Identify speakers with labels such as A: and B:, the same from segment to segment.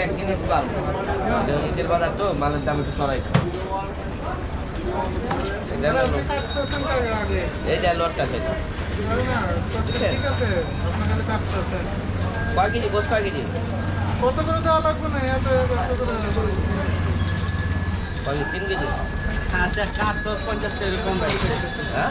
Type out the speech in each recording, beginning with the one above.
A: একদিন ঈদের বাজার তো মালের দাম একটু চড়াই এই যা লটটা সেটা কয় কেজি গোস কয় কেজি?
B: কত করে দেওয়া
A: তিন কেজি?
C: আচ্ছা চারশো পঞ্চাশ এরকম
A: হ্যাঁ?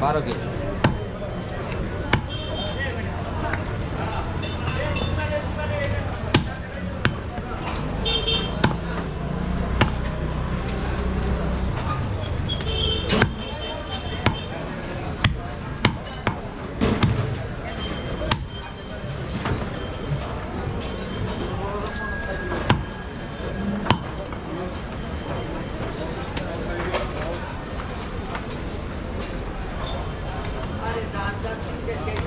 B: 빠르게.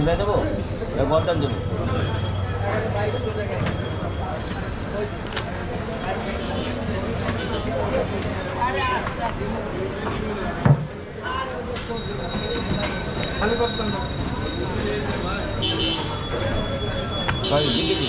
A: শুনে দেবো না গরদান দেবো
B: খালি করতেন না
A: কয় কেজি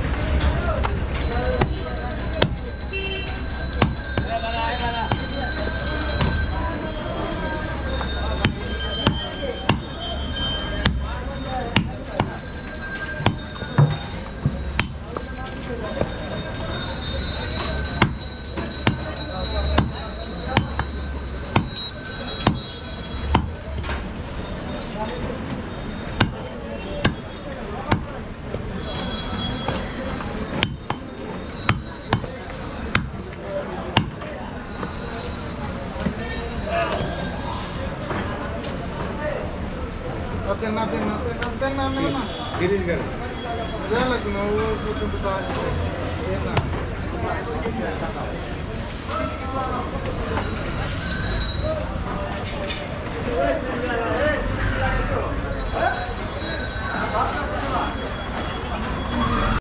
B: त्यांना त्यांना त्यांना त्यांना ना गिरीश घर झालं की
C: ना